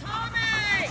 Tommy!